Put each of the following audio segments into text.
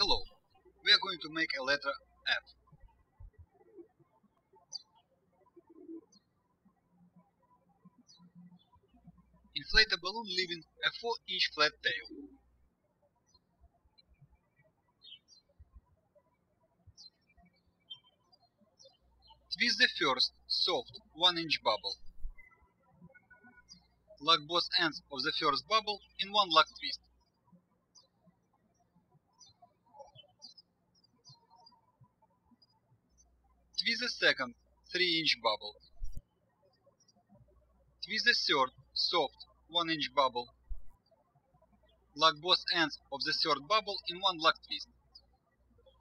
Hello, we are going to make a letter F. Inflate a balloon leaving a 4 inch flat tail. Twist the first, soft, 1 inch bubble. Lock both ends of the first bubble in one lock twist. Twist the second 3 inch bubble. Twist the third soft 1 inch bubble. Lock both ends of the third bubble in one lock twist.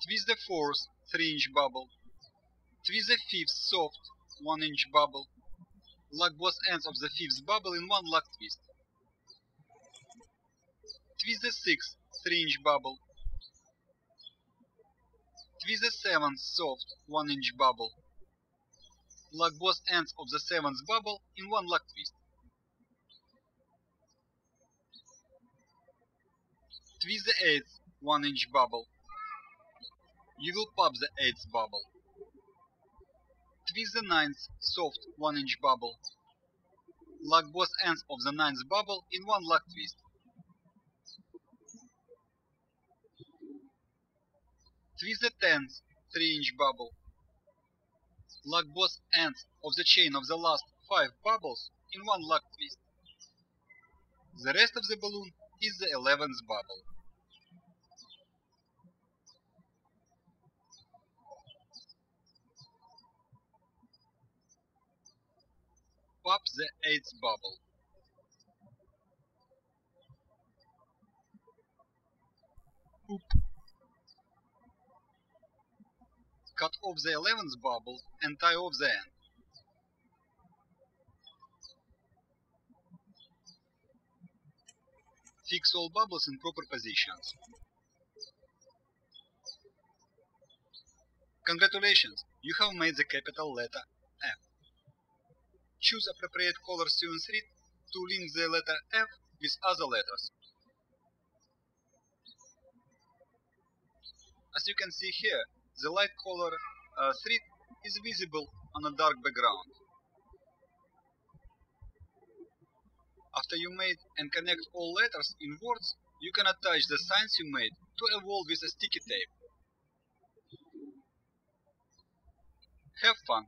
Twist the fourth 3 inch bubble. Twist the fifth soft 1 inch bubble. Lock both ends of the fifth bubble in one lock twist. Twist the sixth 3 inch bubble. Twist the seventh soft 1 inch bubble. Lock both ends of the seventh bubble in one lock twist. Twist the eighth 1 inch bubble. You will pop the eighth bubble. Twist the ninth soft 1 inch bubble. Lock both ends of the ninth bubble in one lock twist. Twist the tenth 3 inch bubble. Lock both ends of the chain of the last 5 bubbles in one lock twist. The rest of the balloon is the 11th bubble. Pop the 8th bubble. Oop. Cut off the 11th bubble and tie off the end. Fix all bubbles in proper positions. Congratulations, you have made the capital letter F. Choose appropriate color to insert to link the letter F with other letters. As you can see here, the light color uh, thread is visible on a dark background. After you made and connect all letters in words, you can attach the signs you made to a wall with a sticky tape. Have fun!